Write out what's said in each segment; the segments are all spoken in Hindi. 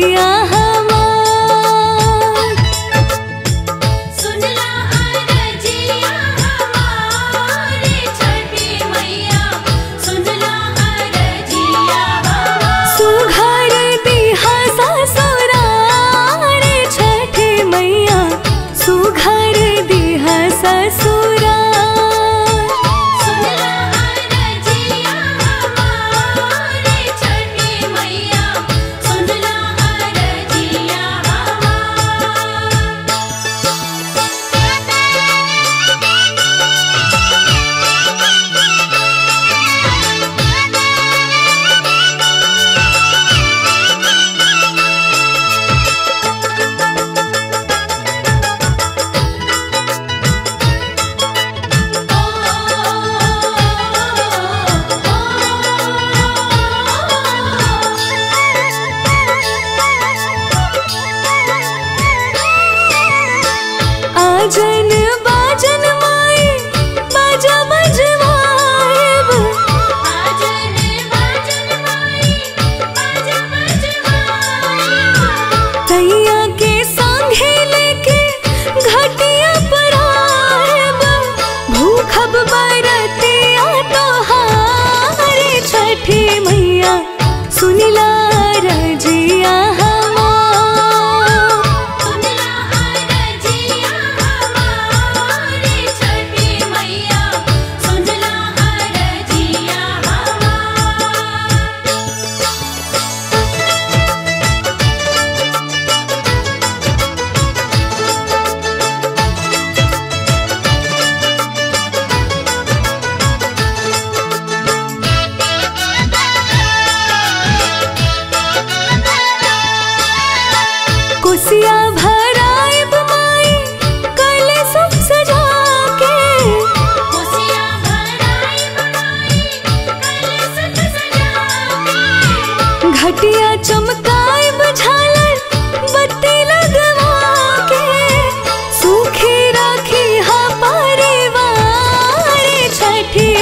दिया भजन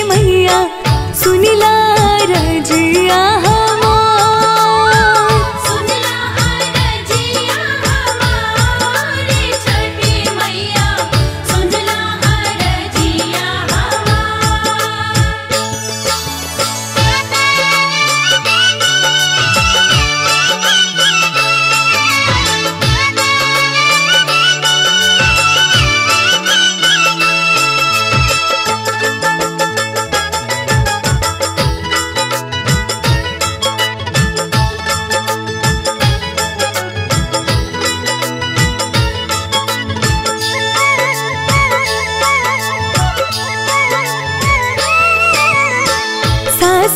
मैया सुनिला रजिया।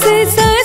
से सर